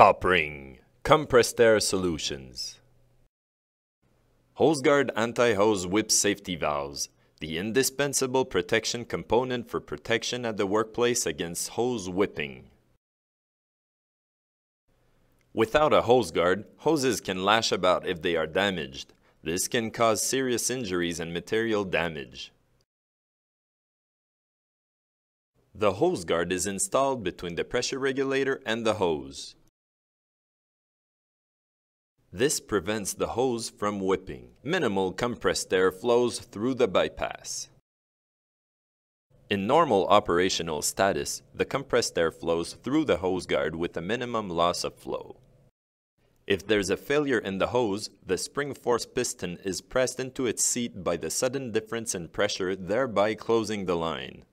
Topring Compressed Air Solutions HoseGuard Anti-Hose Whip Safety Valves the indispensable protection component for protection at the workplace against hose whipping. Without a hose guard, hoses can lash about if they are damaged. This can cause serious injuries and material damage. The hose guard is installed between the pressure regulator and the hose. This prevents the hose from whipping. Minimal compressed air flows through the bypass. In normal operational status, the compressed air flows through the hose guard with a minimum loss of flow. If there's a failure in the hose, the spring force piston is pressed into its seat by the sudden difference in pressure, thereby closing the line.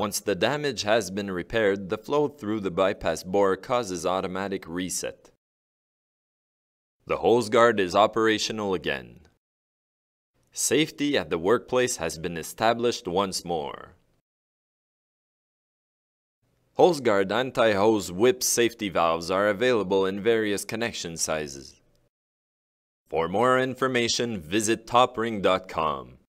Once the damage has been repaired, the flow through the bypass bore causes automatic reset. The hose guard is operational again. Safety at the workplace has been established once more. HoseGuard anti-hose whip safety valves are available in various connection sizes. For more information, visit topring.com.